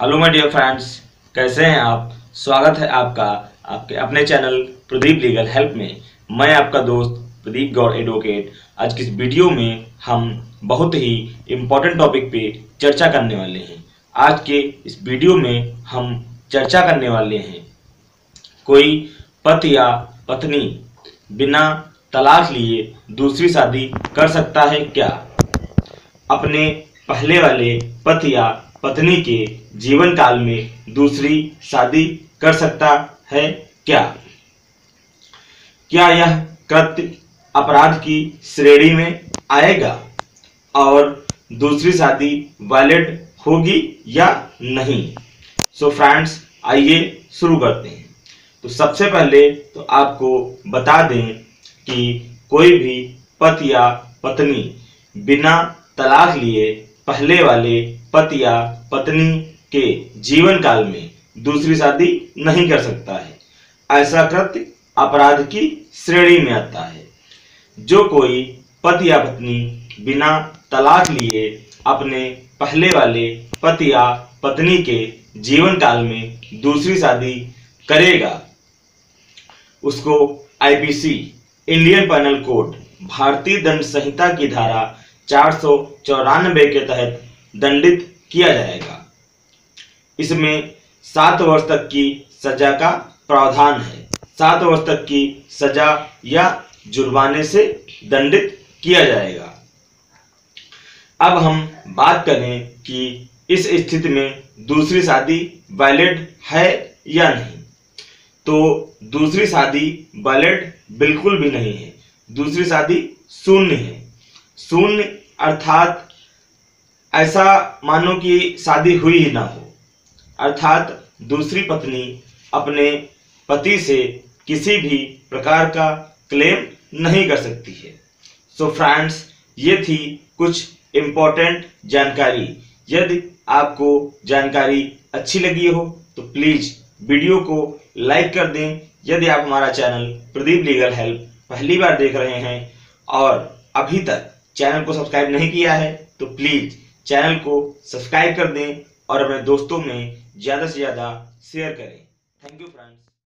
Hello my dear friends कैसे हैं आप? स्वागत है आपका आपके अपने चैनल प्रदीप लीगल हेल्प में। मैं आपका दोस्त प्रदीप गौड़ एडवोकेट आज की इस वीडियो में हम बहुत ही इम्पोर्टेंट टॉपिक पे चर्चा करने वाले हैं। आज के इस वीडियो में हम चर्चा करने वाले हैं। कोई पति या पत्नी बिना तलाक लिए दूसरी शादी कर सकता है क्या? अपने पहले वाले पति या पत्नी के जीवन काल में दूसरी शादी कर सकता है क्या? क्या यह कृत्य अपराध की श्रेणी में आएगा और दूसरी शादी वैलिड होगी या नहीं? सो फ्रेंड्स आइए शुरू करते हैं। तो सबसे पहले तो आपको बता दें कि कोई भी पति या पत्नी बिना तलाक लिए पहले वाले पति या पत्नी के जीवन काल में दूसरी शादी नहीं कर सकता है। ऐसा कृत्य अपराध की श्रेणी में आता है। जो कोई पति या पत्नी बिना तलाक लिए अपने पहले वाले पति या पत्नी के जीवन काल में दूसरी शादी करेगा, उसको आईपीसी इंडियन पैनल कोड भारतीय दंड संहिता की धारा चार सौ चौरानबे के तहत दंडित किया जाएगा। इसमें सात वर्ष तक की सजा का प्रावधान है। सात वर्ष तक की सजा या जुर्माने से दंडित किया जाएगा। अब हम बात करें कि इस स्थिति में दूसरी शादी वैलिड है या नहीं। तो दूसरी शादी वैलिड बिल्कुल भी नहीं है। दूसरी शादी शून्य है। शून्य अर्थात ऐसा मानो कि शादी हुई ही ना हो। अर्थात दूसरी पत्नी अपने पति से किसी भी प्रकार का क्लेम नहीं कर सकती है। सो so फ्रेंड्स ये थी कुछ इम्पोर्टेंट जानकारी। यदि आपको जानकारी अच्छी लगी हो तो प्लीज़ वीडियो को लाइक कर दें। यदि आप हमारा चैनल प्रदीप लीगल हेल्प पहली बार देख रहे हैं, और अभी तक चैनल को सब्सक्राइब नहीं किया है तो प्लीज़ चैनल को सब्सक्राइब कर दें और अपने दोस्तों में ज़्यादा से ज़्यादा शेयर करें। Thank you friends